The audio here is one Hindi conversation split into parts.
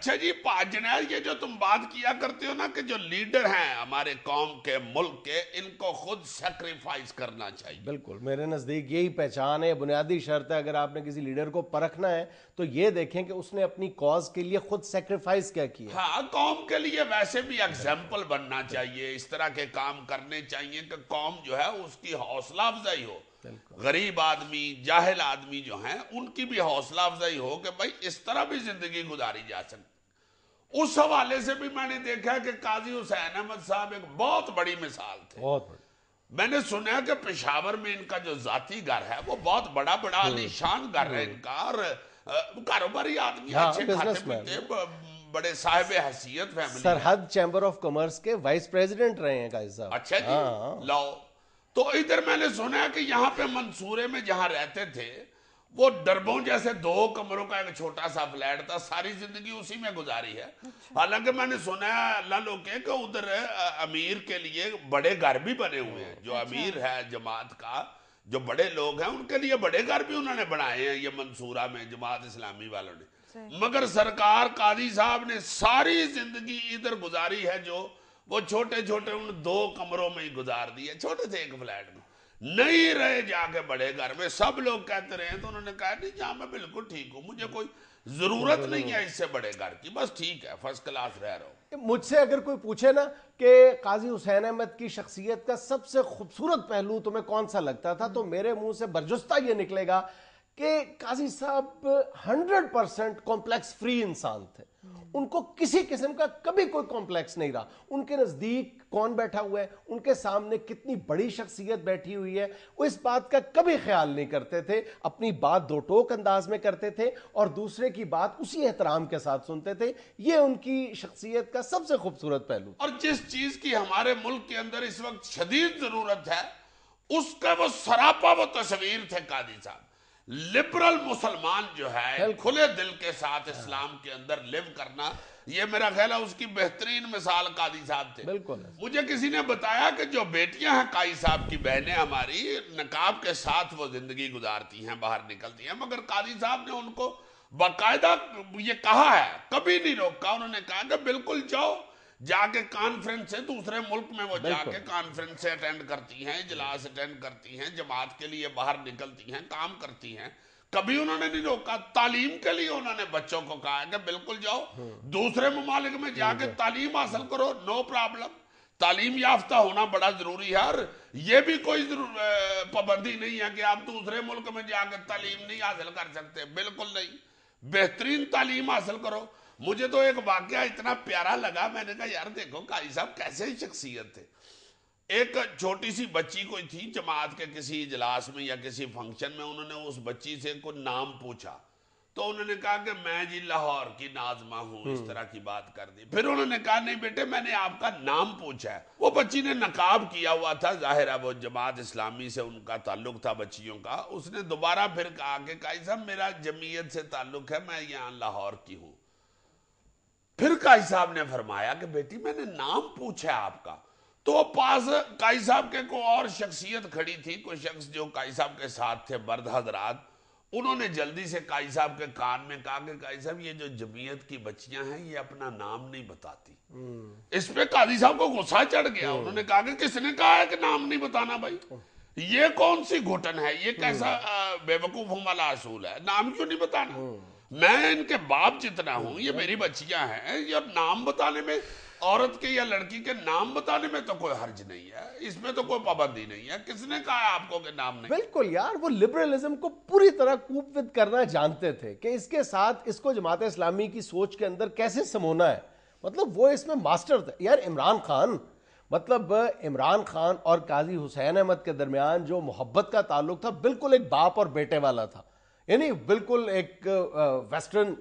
अच्छा जी पाजनैल ये जो तुम बात किया करते हो ना कि जो लीडर हैं हमारे कौम के मुल्क के इनको खुद सेक्रीफाइस करना चाहिए। बिल्कुल मेरे नज़दीक यही पहचान है बुनियादी शर्त है अगर आपने किसी लीडर को परखना है तो ये देखें कि उसने अपनी कॉज के लिए खुद सेक्रीफाइस क्या किया। हाँ कौम के लिए वैसे भी एग्ज़ाम्पल बनना चाहिए इस तरह के काम करने चाहिए कि कौम जो है उसकी हौसला अफजाई हो। गरीब आदमी जाहिल आदमी जो हैं उनकी भी हौसला अफजाई हो कि भाई इस तरह भी ज़िंदगी गुजारी जा सकती उस हवाले से भी मैंने देखा कि काजी हुसैन अहमद साहब एक बहुत बड़ी मिसाल थे। बहुत बड़ी। मैंने सुना कि पेशावर में इनका जो जाती घर है वो बहुत बड़ा बड़ा हम्म। आलीशान घर है इनका और कारोबारी आदमी हाँ, अच्छे खाते पीते बड़े साहिब हैसियत family Sarhad chamber of commerce के वाइस प्रेसिडेंट रहे हैं अच्छा जी हाँ, लाओ। तो इधर मैंने सुना कि यहाँ पे मंसूरे में जहाँ रहते थे वो डरबों जैसे दो कमरों का एक छोटा सा फ्लैट था सारी ज़िंदगी उसी में गुजारी है। हालाँकि मैंने सुना है अल्लाह लोग के कि उधर अमीर के लिए बड़े घर भी बने हुए हैं। जो अमीर है जमात का जो बड़े लोग हैं उनके लिए बड़े घर भी उन्होंने बनाए हैं ये मंसूरा में जमात इस्लामी वालों ने। मगर सरकार कादी साहब ने सारी ज़िंदगी इधर गुजारी है जो वो छोटे छोटे उन दो कमरों में ही गुजार दिए, छोटे थे एक फ्लैट में। नहीं रहे जाके बड़े घर में, सब लोग कहते रहे तो उन्होंने कहा, नहीं, जहाँ मैं बिल्कुल ठीक हूँ, मुझे कोई ज़रूरत नहीं है इससे बड़े घर की, बस ठीक है फ़र्स्ट क्लास रह रहा हूँ। मुझसे अगर कोई पूछे ना कि काजी हुसैन अहमद की शख्सियत का सबसे खूबसूरत पहलू तुम्हें कौन सा लगता था तो मेरे मुँह से बरजुस्ता ये निकलेगा कि काजी साहब हंड्रेड परसेंट कॉम्प्लेक्स फ्री इंसान थे। उनको किसी किस्म का कभी कोई कॉम्प्लेक्स नहीं रहा। उनके नज़दीक कौन बैठा हुआ है? उनके सामने कितनी बड़ी शख्सियत बैठी हुई है? वो इस बात का कभी ख्याल नहीं करते थे। अपनी बात दो टोक अंदाज में करते थे और दूसरे की बात उसी एहतराम के साथ सुनते थे। ये उनकी शख्सियत का सबसे खूबसूरत पहलू और जिस चीज़ की हमारे मुल्क के अंदर इस वक्त शदीद ज़रूरत है, उसका वो सरापा, वो तस्वीर थे कादी साहब। लिबरल मुसलमान जो है खुले दिल के साथ इस्लाम के अंदर लिव करना ये मेरा ख्याल है उसकी बेहतरीन मिसाल कादी साहब थे। बिल्कुल। मुझे किसी ने बताया कि जो बेटियाँ हैं काई साहब की बहनें हमारी नकाब के साथ वो ज़िंदगी गुजारती हैं बाहर निकलती हैं मगर कादी साहब ने उनको बाकायदा ये कहा है कभी नहीं रोका। उन्होंने कहा कि बिल्कुल जाओ जाके कॉन्फ्रेंस है दूसरे मुल्क में वो जाके कॉन्फ्रेंस अटेंड करती हैं इजलास अटेंड करती हैं जमात के लिए बाहर निकलती हैं काम करती हैं। कभी उन्होंने नहीं रोका तालीम के लिए उन्होंने बच्चों को कहा है कि बिल्कुल जाओ दूसरे ममालिक में जाके तालीम हासिल करो नो प्रॉब्लम तालीम याफ्ता होना बड़ा ज़रूरी है और ये भी कोई पाबंदी नहीं है कि आप दूसरे मुल्क में जाकर तालीम नहीं हासिल कर सकते बिल्कुल नहीं। बेहतरीन तालीम हासिल करो। मुझे तो एक वाक्य इतना प्यारा लगा मैंने कहा यार देखो काई साहब कैसे शख्सियत थे। एक छोटी सी बच्ची कोई थी जमात के किसी इजलास में या किसी फ़ंक्शन में उन्होंने उस बच्ची से कोई नाम पूछा। तो उन्होंने कहा कि मैं जी लाहौर की नाजमा हूँ इस तरह की बात कर दी। फिर उन्होंने कहा नहीं बेटे मैंने आपका नाम पूछा है। वो बच्ची ने नकाब किया हुआ था ज़ाहिर है वो जमात इस्लामी से उनका ताल्लुक था बच्चियों का। उसने दोबारा फिर कहा कि काई साहब मेरा जमीयत से ताल्लुक है मैं यहाँ लाहौर की हूँ। फिर काई साहब ने फरमाया कि बेटी मैंने नाम पूछा आपका। तो पास काई साहब के को और शख्सियत खड़ी थी। कोई शख्स जो काई साहब के साथ थे बर्द हजरात। उन्होंने जल्दी से काई साहब के कान में कहा कि काई साहब ये जो जमीयत की बच्चियाँ हैं ये अपना नाम नहीं बताती। इस पे कादी साहब को गुस्सा चढ़ गया। उन्होंने कहा कि किसने कहा है कि नाम नहीं बताना भाई? ये कौन सी घुटन है? ये कैसा अ, बेवकूफ़ वाला असूल है? नाम क्यों नहीं बताना? मैं इनके बाप जितना हूँ, ये मेरी बच्चियाँ हैं, ये नाम बताने में, औरत के या लड़की के नाम बताने में तो कोई हर्ज नहीं है। इसमें तो कोई पाबंदी नहीं है। किसने कहा आपको कि नाम नहीं? बिल्कुल यार, वो लिबरलिज्म को पूरी तरह कूपविद करना जानते थे कि इसके साथ इसको जमात इस्लामी की सोच के अंदर कैसे समोना है। मतलब वो इसमें मास्टर थे। यार, इमरान खान मतलब इमरान खान और काजी हुसैन अहमद के दरमियान जो मोहब्बत का ताल्लुक था, बिल्कुल एक बाप और बेटे वाला था। यानी बिल्कुल एक वेस्टर्न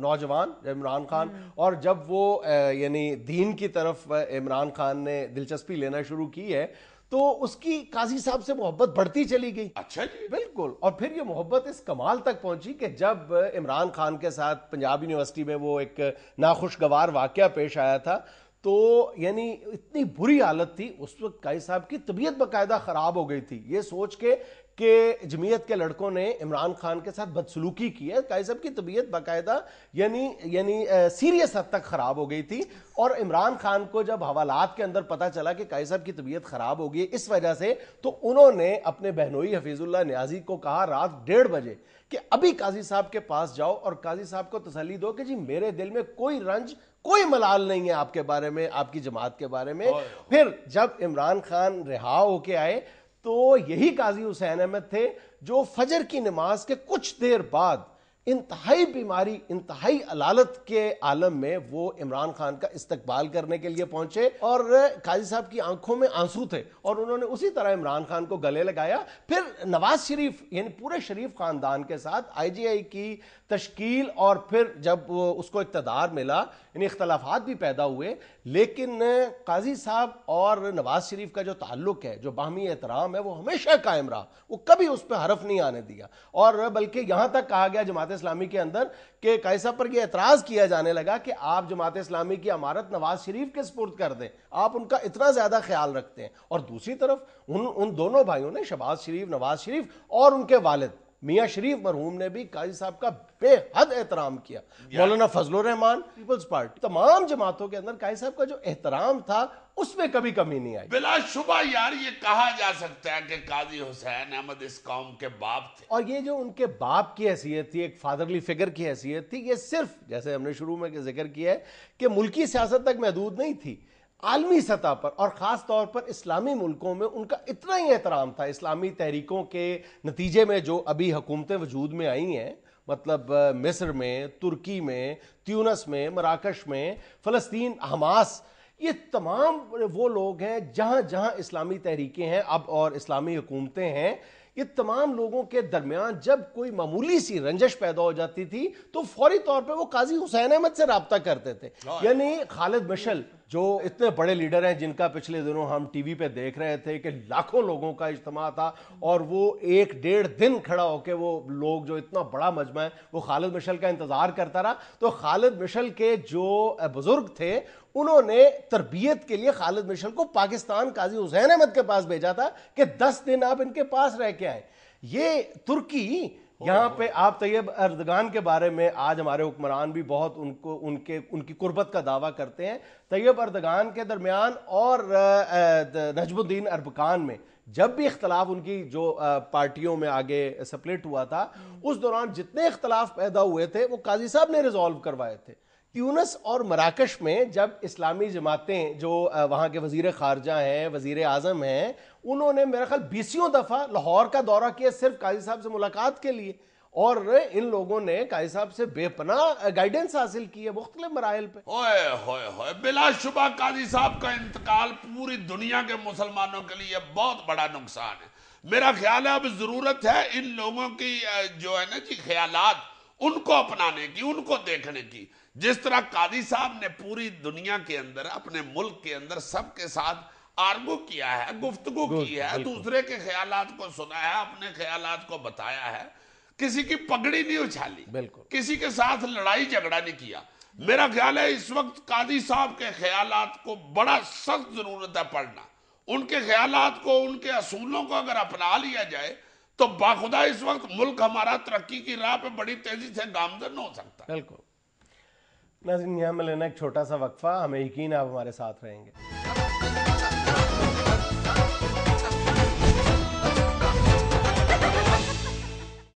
नौजवान इमरान खान। और जब वो यानी दीन की तरफ़ इमरान खान ने दिलचस्पी लेना शुरू की है तो उसकी काजी साहब से मोहब्बत बढ़ती चली गई। अच्छा जी। बिल्कुल। और फिर ये मोहब्बत इस कमाल तक पहुँची कि जब इमरान खान के साथ पंजाब यूनिवर्सिटी में वो एक नाखुशगवार वाकया पेश आया था तो यानी इतनी बुरी हालत थी उस वक्त काई साहब की तबीयत बाकायदा खराब हो गई थी। ये सोच के कि जमीयत के लड़कों ने इमरान खान के साथ बदसलूकी की है। काई साहब की तबीयत बाकायदा यानी यानी सीरियस हद तक ख़राब हो गई थी। और इमरान खान को जब हवालात के अंदर पता चला कि काई साहब की तबीयत ख़राब हो गई इस वजह से तो उन्होंने अपने बहनोई हफीज़ुल्ला न्याजी को कहा रात डेढ़ बजे कि अभी काजी साहब के पास जाओ और काजी साहब को तसली दो कि जी मेरे दिल में कोई रंज कोई मलाल नहीं है आपके बारे में आपकी जमात के बारे में। फिर जब इमरान खान रिहा होके आए तो यही काजी हुसैन अहमद थे जो फजर की नमाज़ के कुछ देर बाद इंतहाई बीमारी, इंतहाई अलालत के आलम में वो इमरान खान का इस्तकबाल करने के लिए पहुँचे और काजी साहब की आँखों में आँसू थे और उन्होंने उसी तरह इमरान खान को गले लगाया। फिर नवाज़ शरीफ, यानी पूरे शरीफ खानदान के साथ आईजीआई की तश्कील और फिर जब उसको इकतदार मिला, यानी इख्तलाफात भी पैदा हुए लेकिन, काजी साहब और नवाज़ शरीफ का जो ताल्लुक है, जो बाहमी एहतराम है, वो हमेशा कायम रहा। वो कभी उस पर हरफ नहीं आने दिया। और बल्कि यहाँ तक कहा गया जमात इस्लामी के अंदर कि काजी साहब पर यह एतराज़ किया जाने लगा कि आप जमात इस्लामी की अमारत नवाज़ शरीफ के सपुर्द कर दें। आप उनका इतना ज़्यादा ख्याल रखते हैं। और दूसरी तरफ़, उन उन दोनों भाइयों ने शबाज शरीफ, नवाज़ शरीफ और उनके वालिद मियाँ शरीफ मरहूम ने भी काजी साहब का बेहद एहतराम किया। मौलाना फजल रहमान पीपल्स पार्टी तमाम जमातों के अंदर काजी साहब का जो एहतराम था उसमें कभी कमी नहीं आई। बिला शुबा यार ये कहा जा सकता है कि काजी हुसैन अहमद इस कौम के बाप थे। और ये जो उनके बाप की हैसियत थी एक फादरली फिगर की हैसियत थी ये सिर्फ़ जैसे हमने शुरू में ज़िक्र किया है कि मुल्की सियासत तक महदूद नहीं थी। आलमी सतह पर और ख़ास तौर पर इस्लामी मुल्कों में उनका इतना ही एहतराम था इस्लामी तहरीकों के नतीजे में जो अभी हुकूमतें वजूद में आई हैं मतलब मिस्र में तुर्की में त्यूनस में मराकश में फ़लस्तीन हमास ये तमाम वो लोग हैं जहाँ जहाँ इस्लामी तहरीकें हैं अब और इस्लामी हुकूमतें हैं ये तमाम लोगों के दरमियान जब कोई मामूली सी रंजश पैदा हो जाती थी तो फौरी तौर पे वो काजी हुसैन अहमद से रबता करते थे हाँ। यानी खालिद मशल जो इतने बड़े लीडर हैं जिनका पिछले दिनों हम टीवी पे देख रहे थे कि लाखों लोगों का इज्तम था और वो एक डेढ़ दिन खड़ा होकर वो लोग जो इतना बड़ा मजमा है, वो खालिद मिशल का इंतज़ार करता रहा। तो खालिद मिशल के जो बुज़ुर्ग थे, उन्होंने तरबियत के लिए खालिद मिशल को पाकिस्तान काजी हुसैन अहमद के पास भेजा था कि दस दिन आप इनके पास रह के आए। ये तुर्की यहाँ पे आप तैयब अर्दगान के बारे में आज हमारे हुक्मरान भी बहुत उनको उनके उनकी कुर्बत का दावा करते हैं। तैयब अर्दगान के दरमियान और नजमुद्दीन अरबकान में जब भी इख्तलाफ उनकी जो पार्टियों में आगे सप्लिट हुआ था उस दौरान जितने इख्तलाफ पैदा हुए थे वो काजी साहब ने रिजॉल्व करवाए थे। ट्यूनस और मराकश में जब इस्लामी जमातें जो वहाँ के वज़ीर खारजा हैं, वज़ीर आज़म हैं, उन्होंने मेरा ख्याल बीसियों दफ़ा लाहौर का दौरा किया सिर्फ़ काजी साहब से मुलाकात के लिए और इन लोगों ने काजी साहब से बेपना गाइडेंस हासिल की है मुख्तलिफ़ मराइल पे। होए होए होए, बिलाशुबा काजी साहब का इंतकाल पूरी दुनिया के मुसलमानों के लिए बहुत बड़ा नुकसान है। मेरा ख्याल है अब ज़रूरत है इन लोगों की जो है ना जी, ख्यालात, उनको अपनाने की, उनको देखने की। जिस तरह कादी साहब ने पूरी दुनिया के अंदर अपने मुल्क के अंदर सबके साथ आर्गू किया है गुफ्तगु की है दूसरे के ख्याल को सुना है अपने ख्याल को बताया है किसी की पगड़ी नहीं उछाली बिल्कुल। किसी के साथ लड़ाई झगड़ा नहीं किया। मेरा ख्याल है इस वक्त कादी साहब के ख्याल को बड़ा सख्त ज़रूरत है पढ़ना। उनके ख्याल को उनके असूलों को अगर अपना लिया जाए तो बाखुदा इस वक्त मुल्क हमारा तरक्की की राह पे बड़ी तेज़ी से गामजन हो सकता बिल्कुल। नाजिन यहाँ में लेना एक छोटा सा वक्फा हमें यकीन आप हमारे साथ रहेंगे।